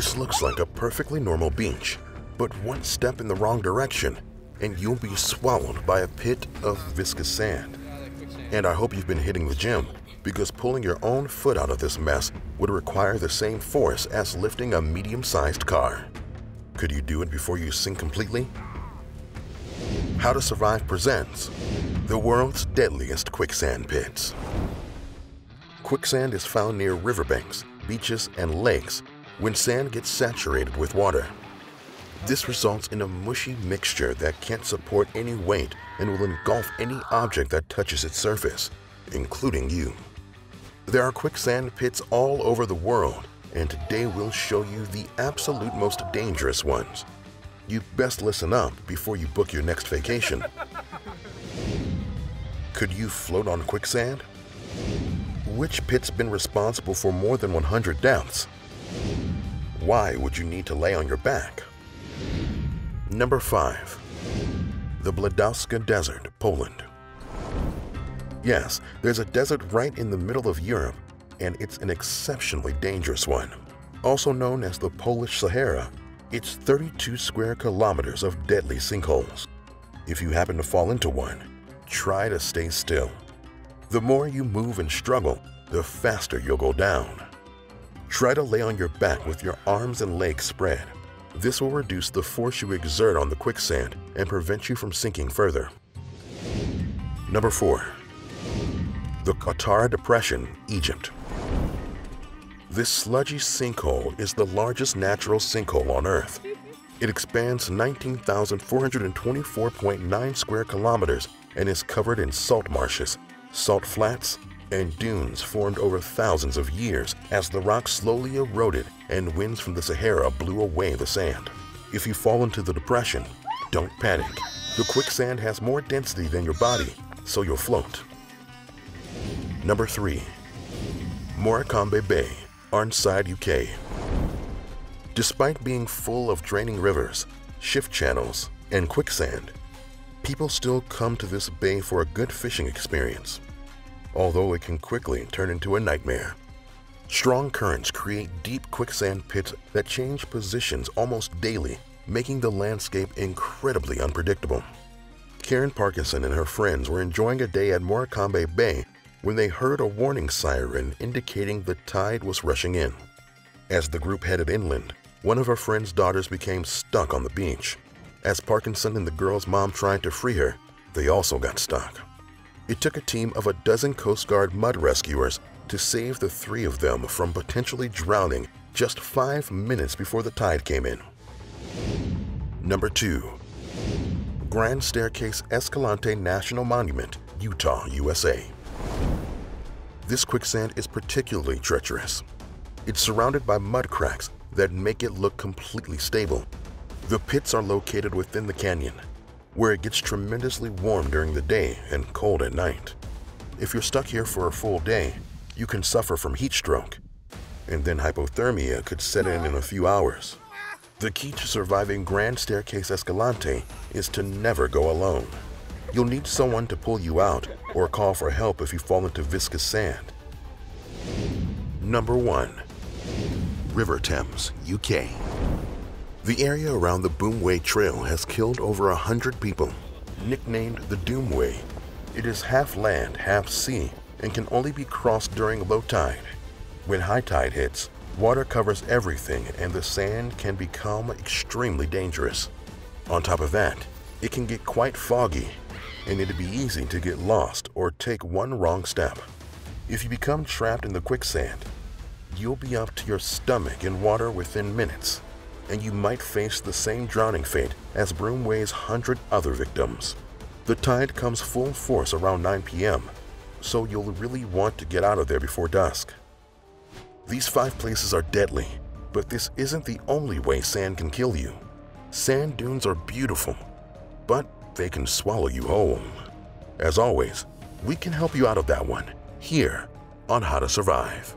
This looks like a perfectly normal beach, but one step in the wrong direction and you'll be swallowed by a pit of viscous sand. And I hope you've been hitting the gym because pulling your own foot out of this mess would require the same force as lifting a medium-sized car. Could you do it before you sink completely? How to Survive presents the world's deadliest quicksand pits. Quicksand is found near riverbanks, beaches, and lakes when sand gets saturated with water. This results in a mushy mixture that can't support any weight and will engulf any object that touches its surface, including you. There are quicksand pits all over the world, and today we'll show you the absolute most dangerous ones. You best listen up before you book your next vacation. Could you float on quicksand? Which pit's been responsible for more than 100 deaths? Why would you need to lay on your back? Number 5. The Bledowska Desert, Poland. Yes, there's a desert right in the middle of Europe, and it's an exceptionally dangerous one. Also known as the Polish Sahara, it's 32 square kilometers of deadly sinkholes. If you happen to fall into one, try to stay still. The more you move and struggle, the faster you'll go down. Try to lay on your back with your arms and legs spread. This will reduce the force you exert on the quicksand and prevent you from sinking further. Number 4. The Qattara Depression, Egypt. This sludgy sinkhole is the largest natural sinkhole on Earth. It expands 19,424.9 square kilometers and is covered in salt marshes, salt flats, and dunes formed over thousands of years as the rock slowly eroded and winds from the Sahara blew away the sand. If you fall into the depression, don't panic. The quicksand has more density than your body, so you'll float. Number 3. Morecambe Bay, Arnside, UK. Despite being full of draining rivers, shift channels, and quicksand, people still come to this bay for a good fishing experience although it can quickly turn into a nightmare. Strong currents create deep quicksand pits that change positions almost daily, making the landscape incredibly unpredictable. Karen Parkinson and her friends were enjoying a day at Morecambe Bay when they heard a warning siren indicating the tide was rushing in. As the group headed inland, one of her friend's daughters became stuck on the beach. As Parkinson and the girl's mom tried to free her, they also got stuck. It took a team of a dozen Coast Guard mud rescuers to save the three of them from potentially drowning just five minutes before the tide came in. Number 2. Grand Staircase Escalante National Monument, Utah, USA. This quicksand is particularly treacherous. It's surrounded by mud cracks that make it look completely stable. The pits are located within the canyon, where it gets tremendously warm during the day and cold at night. If you're stuck here for a full day, you can suffer from heat stroke, and then hypothermia could set in in a few hours. The key to surviving Grand Staircase Escalante is to never go alone. You'll need someone to pull you out or call for help if you fall into viscous sand. Number 1. River Thames, UK. The area around the Broomway Trail has killed over a hundred people. Nicknamed the Doomway, it is half land, half sea, and can only be crossed during low tide. When high tide hits, water covers everything and the sand can become extremely dangerous. On top of that, it can get quite foggy and it'd be easy to get lost or take one wrong step. If you become trapped in the quicksand, you'll be up to your stomach in water within minutes and you might face the same drowning fate as Broomway's hundred other victims. The tide comes full force around 9 p.m., so you'll really want to get out of there before dusk. These five places are deadly, but this isn't the only way sand can kill you. Sand dunes are beautiful, but they can swallow you whole. As always, we can help you out of that one here on How to Survive.